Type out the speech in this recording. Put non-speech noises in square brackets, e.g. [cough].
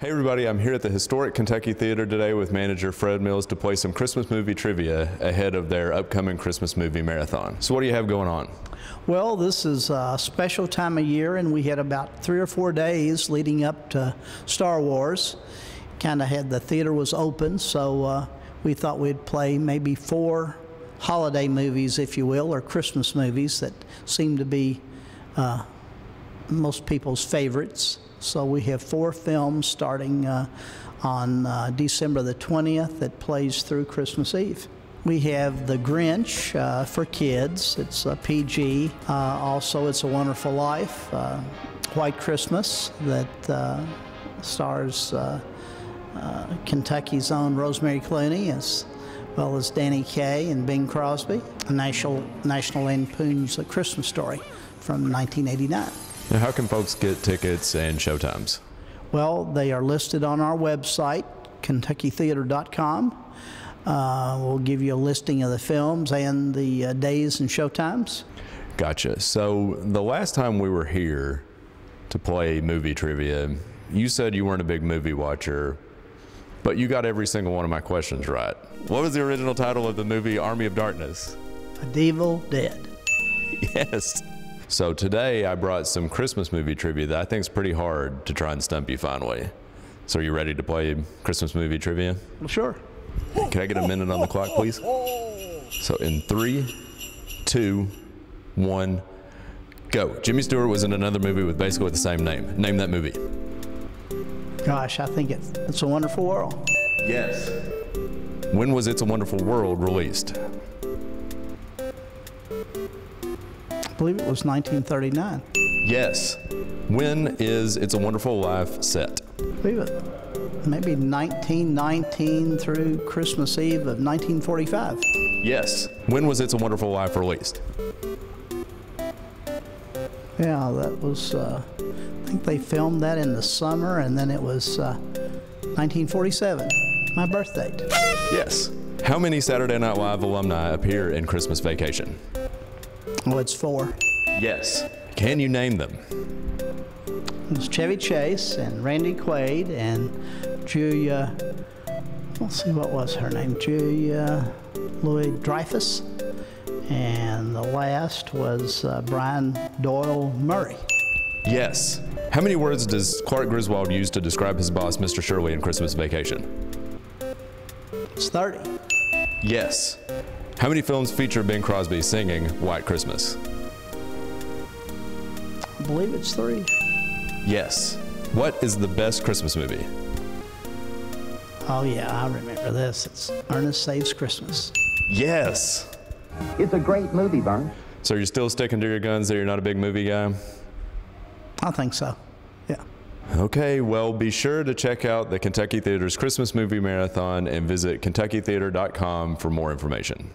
Hey everybody, I'm here at the historic Kentucky Theater today with manager Fred Mills to play some Christmas movie trivia ahead of their upcoming Christmas movie marathon. So what do you have going on? Well, this is a special time of year, and we had about three or four days leading up to Star Wars. Kind of had the theater was open, so uh, we thought we'd play maybe four holiday movies, if you will, or Christmas movies that seem to be uh, most people's favorites. So we have four films starting uh, on uh, December the 20th that plays through Christmas Eve. We have The Grinch uh, for kids. It's a PG. Uh, also, It's a Wonderful Life. Uh, White Christmas that uh, stars Kentucky's own Rosemary Clooney as well as Danny Kaye and Bing Crosby. National, National Lampoon's A Christmas Story from 1989. Now, how can folks get tickets and showtimes? Well, they are listed on our website, kentuckytheater.com. Uh, we'll give you a listing of the films and the uh, days and showtimes. Gotcha. So, the last time we were here to play movie trivia, you said you weren't a big movie watcher, but you got every single one of my questions right. What was the original title of the movie Army of Darkness? A Evil Dead. [laughs] Yes. So today I brought some Christmas movie trivia that I think is pretty hard to try and stump you finally. So are you ready to play Christmas movie trivia? Well, sure. Can I get a minute on the clock, please? So in three, two, one, go. Jimmy Stewart was in another movie with basically the same name. Name that movie. Gosh, I think it's, it's a Wonderful World. Yes. When was It's a Wonderful World released? Believe it was 1939. Yes. When is It's a Wonderful Life set? I believe it. Maybe 1919 through Christmas Eve of 1945. Yes. When was It's a Wonderful Life released? Yeah, that was, uh, I think they filmed that in the summer, and then it was uh, 1947, my birth date. Yes. How many Saturday Night Live alumni appear in Christmas Vacation? Oh, it's four. Yes. Can you name them? It's Chevy Chase and Randy Quaid and Julia. Let's see, what was her name? Julia Louis Dreyfus. And the last was uh, Brian Doyle Murray. Yes. How many words does Clark Griswold use to describe his boss, Mr. Shirley, in Christmas Vacation? It's 30. Yes. How many films feature Bing Crosby singing White Christmas? I believe it's three. Yes. What is the best Christmas movie? Oh, yeah, I remember this. It's Ernest Saves Christmas. Yes. It's a great movie, Vern. So you're still sticking to your guns that you're not a big movie guy? I think so. Yeah. Okay, well, be sure to check out the Kentucky Theater's Christmas Movie Marathon and visit kentuckytheater.com for more information.